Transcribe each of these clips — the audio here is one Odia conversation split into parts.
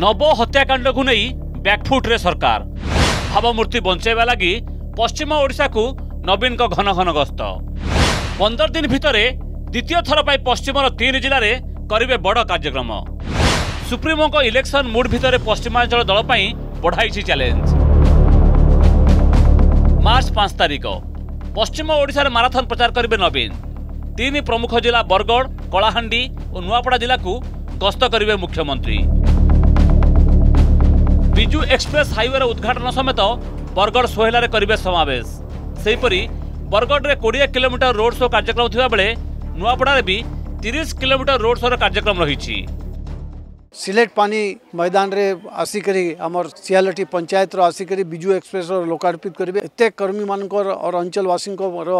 ନବ ହତ୍ୟାକାଣ୍ଡକୁ ନେଇ ବ୍ୟାକ୍ଫୁଟ୍ରେ ସରକାର ଭାବମୂର୍ତ୍ତି ବଞ୍ଚାଇବା ଲାଗି ପଶ୍ଚିମ ଓଡ଼ିଶାକୁ ନବୀନଙ୍କ ଘନ ଘନ ଗସ୍ତ। ପନ୍ଦର ଦିନ ଭିତରେ ଦ୍ୱିତୀୟ ଥର ପାଇଁ ପଶ୍ଚିମର ତିନି ଜିଲ୍ଲାରେ କରିବେ ବଡ଼ କାର୍ଯ୍ୟକ୍ରମ। ସୁପ୍ରିମୋଙ୍କ ଇଲେକ୍ସନ ମୁଡ୍ ଭିତରେ ପଶ୍ଚିମାଞ୍ଚଳ ଦଳ ପାଇଁ ବଢ଼ାଇଛି ଚ୍ୟାଲେଞ୍ଜ ମାର୍ଚ୍ଚ ପାଞ୍ଚ ତାରିଖ। ପଶ୍ଚିମ ଓଡ଼ିଶାରେ ମାରାଥନ ପ୍ରଚାର କରିବେ ନବୀନ। ତିନି ପ୍ରମୁଖ ଜିଲ୍ଲା ବରଗଡ଼ କଳାହାଣ୍ଡି ଓ ନୂଆପଡ଼ା ଜିଲ୍ଲାକୁ ଗସ୍ତ କରିବେ ମୁଖ୍ୟମନ୍ତ୍ରୀ। ବିଜୁ ଏକ୍ସପ୍ରେସ୍ ହାଇୱେର ଉଦ୍ଘାଟନ ସମେତ ବରଗଡ଼ ସୋହେଲାରେ କରିବେ ସମାବେଶ। ସେହିପରି ବରଗଡ଼ରେ କୋଡ଼ିଏ କିଲୋମିଟର ରୋଡ୍ ଶୋ କାର୍ଯ୍ୟକ୍ରମ ଥିବାବେଳେ ନୂଆପଡ଼ାରେ ବି ତିରିଶ କିଲୋମିଟର ରୋଡ୍ ଶୋର କାର୍ଯ୍ୟକ୍ରମ ରହିଛି। ସିଲେଟ ପାନି ମଇଦାନରେ ଆସିକରି ଆମର ସିଆଲଟି ପଞ୍ଚାୟତର ଆସିକରି ବିଜୁ ଏକ୍ସପ୍ରେସର ଲୋକାର୍ପିତ କରିବେ। ଏତେ କର୍ମୀମାନଙ୍କର और ଅଞ୍ଚଳବାସୀଙ୍କର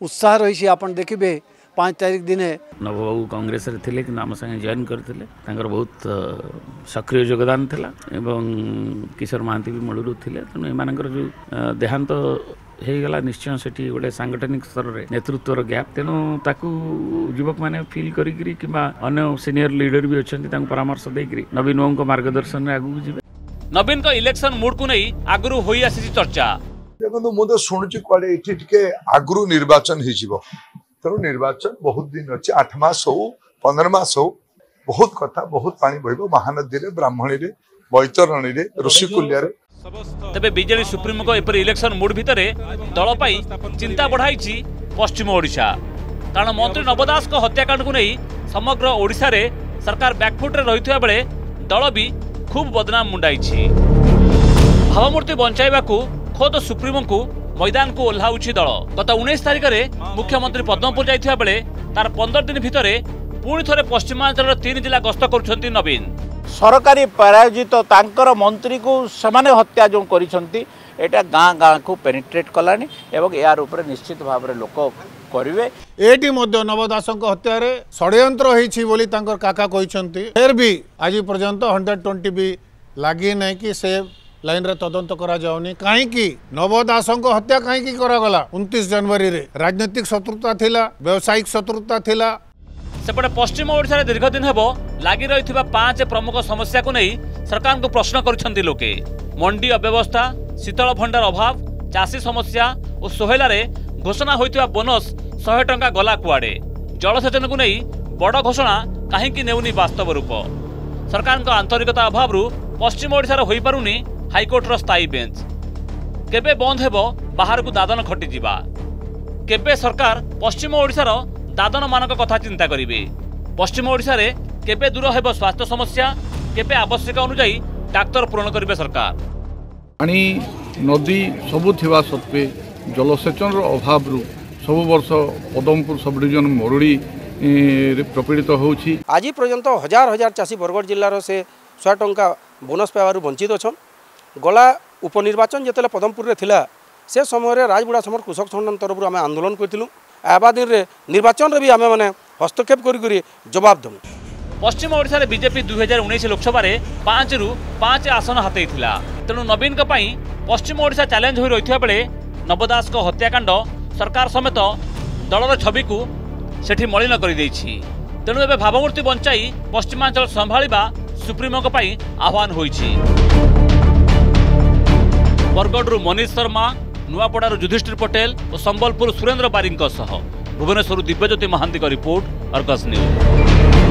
ଉତ୍ସାହ ରହିଛି ଆପଣ ଦେଖିବେ। ପାଞ୍ଚ ତାରିଖ ଦିନେ ନବବାବୁ କଂଗ୍ରେସରେ ଥିଲେ କିନ୍ତୁ ଆମ ସାଙ୍ଗେ ଜଏନ୍ କରିଥିଲେ ତାଙ୍କର ବହୁତ ଅ, ସକ୍ରିୟ ଯୋଗଦାନ ଥିଲା ଏବଂ କିଶୋର ମହାନ୍ତି ବି ମୂଳରୁ ଥିଲେ ତେଣୁ ଏମାନଙ୍କର ଯେଉଁ ଅ, ଦେହାନ୍ତ ହେଇଗଲା ନିଶ୍ଚୟ ସେଠି ଗୋଟେ ସାଂଗଠନିକ ସ୍ତରରେ ନେତୃତ୍ୱର ଗ୍ୟାପ୍ ତେଣୁ ତାକୁ ଯୁବକମାନେ ଫିଲ୍ କରିକିରି କିମ୍ବା ଅନ୍ୟ ସିନିୟର ଲିଡର ବି ଅଛନ୍ତି ତାଙ୍କୁ ପରାମର୍ଶ ଦେଇକିରି ନବୀନ ବାବୁଙ୍କ ମାର୍ଗଦର୍ଶନରେ ଆଗକୁ ଯିବେ ନବୀନଙ୍କ ଇଲେକ୍ସନ ମୁଡ୍କୁ ନେଇ ଆଗରୁ ହୋଇ ଆସିଛି ଚର୍ଚ୍ଚା ଦେଖନ୍ତୁ ମୁଁ ତ ଶୁଣୁଛି କୁଆଡେ ଏଠି ଟିକେ ଆଗରୁ ନିର୍ବାଚନ ହେଇଯିବ। ତେଣୁ ନିର୍ବାଚନ ବହୁତ ଦିନ ଅଛି ଆଠ ମାସ ହଉ ପନ୍ଦର ମାସ ହଉ ବହୁତ କଥା ବହୁତ ପାଣି ବହିବ ମହାନଦୀରେ ବ୍ରାହ୍ମଣୀରେ ବୈତରଣୀରେ ଋଷିକୁଲ୍ୟାରେ। ତେବେ ବିଜେଡି ସୁପ୍ରିମୋଙ୍କ ଏପରି ଇଲେକ୍ସନ ମୁଡ୍ ଭିତରେ ଦଳ ପାଇଁ ଚିନ୍ତା ବଢ଼ାଇଛି ପଶ୍ଚିମ ଓଡ଼ିଶା। କାରଣ ମନ୍ତ୍ରୀ ନବ ଦାସଙ୍କ ହତ୍ୟାକାଣ୍ଡକୁ ନେଇ ସମଗ୍ର ଓଡ଼ିଶାରେ ସରକାର ବ୍ୟାକ୍ଫୁଟ୍ରେ ରହିଥିବା ବେଳେ ଦଳ ବି ଖୁବ୍ ବଦନାମ ମୁଣ୍ଡାଇଛି। ଭାବମୂର୍ତ୍ତି ବଞ୍ଚାଇବାକୁ ଖୋଦ ସୁପ୍ରିମୋଙ୍କୁ ମଇଦାନକୁ ଓହ୍ଲାଉଛି ଦଳ ଗତ ଉଣେଇଶ ତାରିଖରେ ମୁଖ୍ୟମନ୍ତ୍ରୀ ପଦ୍ମପୁର ଯାଇଥିବା ବେଳେ ତାର ପନ୍ଦର ଦିନ ଭିତରେ ପୁଣି ଥରେ ପଶ୍ଚିମାଞ୍ଚଳର ତିନି ଜିଲ୍ଲା ଗସ୍ତ କରୁଛନ୍ତି ନବୀନ। ସରକାରୀ ପ୍ରାୟୋଜିତ ତାଙ୍କର ମନ୍ତ୍ରୀକୁ ସେମାନେ ହତ୍ୟା ଯେଉଁ କରିଛନ୍ତି ଏଇଟା ଗାଁ ଗାଁକୁ ପେନିଟ୍ରେଟ୍ କଲାଣି ଏବଂ ଏହାର ଉପରେ ନିଶ୍ଚିତ ଭାବରେ ଲୋକ କରିବେ। ଏଠି ମଧ୍ୟ ନବ ଦାସଙ୍କ ହତ୍ୟାରେ ଷଡ଼ୟନ୍ତ୍ର ହେଇଛି ବୋଲି ତାଙ୍କର କାକା କହିଛନ୍ତି। ଫେର୍ ବି ଆଜି ପର୍ଯ୍ୟନ୍ତ ହଣ୍ଡ୍ରେଡ୍ ଟ୍ୱେଣ୍ଟି ବି ଲାଗି ନାହିଁ କି ସେ ଲାଇନ୍ରେ ତଦନ୍ତ କରାଯାଉନି। କାହିଁକି? ନବ ଦାସଙ୍କ ହତ୍ୟା କାହିଁକି କରାଗଲା? ଉନତିଶ ଜାନୁଆରୀରେ। ରାଜନୈତିକ ଶତ୍ରୁତା ଥିଲା ବ୍ୟବସାୟିକ ଶତ୍ରୁତା ଥିଲା। ସେପଟେ ପଶ୍ଚିମ ଓଡ଼ିଶାରେ ଦୀର୍ଘ ହେବ ଲାଗି ରହିଥିବା ପାଞ୍ଚ ପ୍ରମୁଖ ସମସ୍ୟାକୁ ନେଇ ସରକାରଙ୍କୁ ପ୍ରଶ୍ନ କରିଛନ୍ତି ଲୋକେ। ମଣ୍ଡି ଅବ୍ୟବସ୍ଥା ଶୀତଳ ଭଣ୍ଡାର ଅଭାବ ଚାଷୀ ସମସ୍ୟା ଓ ସୋହେଲାରେ ଘୋଷଣା ହୋଇଥିବା ବୋନସ୍ ଶହେ ଟଙ୍କା ଗଲା କୁଆଡ଼େ। ଜଳସେଚନକୁ ନେଇ ବଡ଼ ଘୋଷଣା କାହିଁକି ନେଉନି ବାସ୍ତବ ରୂପ? ସରକାରଙ୍କ ଆନ୍ତରିକତା ଅଭାବରୁ ପଶ୍ଚିମ ଓଡ଼ିଶାର ହୋଇପାରୁନି ହାଇକୋର୍ଟର ସ୍ଥାୟୀ ବେଞ୍ଚ। କେବେ ବନ୍ଦ ହେବ ବାହାରକୁ ଦାଦନ ଖଟିଯିବା। କେବେ ସରକାର ପଶ୍ଚିମ ଓଡ଼ିଶାର ଦାଦନମାନଙ୍କ କଥା ଚିନ୍ତା କରିବେ। ପଶ୍ଚିମ ଓଡ଼ିଶାରେ କେବେ ଦୂର ହେବ ସ୍ୱାସ୍ଥ୍ୟ ସମସ୍ୟା କେବେ ଆବଶ୍ୟକ ଅନୁଯାୟୀ ଡାକ୍ତର ପୂରଣ କରିବେ ସରକାର। ପାଣି ନଦୀ ସବୁ ଥିବା ସତ୍ତ୍ୱେ ଜଳସେଚନର ଅଭାବରୁ ସବୁ ବର୍ଷ ପଦମପୁର ସବ୍ ଡିଭିଜନ ମରୁଡ଼ି ଏ, ରେ ପ୍ରପୀଡ଼ିତ ହେଉଛି। ଆଜି ପର୍ଯ୍ୟନ୍ତ ହଜାର ହଜାର ଚାଷୀ ବରଗଡ଼ ଜିଲ୍ଲାର ସେ ଶହେ ଟଙ୍କା ବୋନସ୍ ପାଇବାରୁ ବଞ୍ଚିତ ଅଛନ୍। গলা উপনির্বাচন যেতলে পদমপুরে লা সে সময় রাজবুড়া সমাজ কৃষক সংগঠন তরফ আমি আন্দোলন করেছিল আবাদিনে নির্বাচনের বি আমি মানে হস্তক্ষেপ করি জবাব দেবু পশ্চিম ওড়শার বিজেপি দুই হাজার উনিশ লোকসভার পাঁচ রু পাঁচ আসন হাতেই লা তেমন নবীন পশ্চিম ওড়শা চ্যালেঞ্জ হয়ে রয়েছে বেড়ে নবদাস হত্যাকাণ্ড সরকার সমেত দলর ছবি সেটি মলিন করে দিয়েছি তেমন এবার ভাবমূর্তি বঞ্চাই পশ্চিমাঞ্চল সম্ভাড়া সুপ্রিমোঙ্ আহ্বান হয়েছে ବରଗଡ଼ରୁ ମନୀଷ ଶର୍ମା ନୂଆପଡ଼ାରୁ ଯୁଧିଷ୍ଠିର ପଟେଲ ଓ ସମ୍ବଲପୁର ସୁରେନ୍ଦ୍ର ବାରିଙ୍କ ସହ। ଭୁବନେଶ୍ୱରରୁ ଦିବ୍ୟଜ୍ୟୋତି ମହାନ୍ତିଙ୍କ ରିପୋର୍ଟ ଅର୍ଗସ୍ ନ୍ୟୁଜ୍।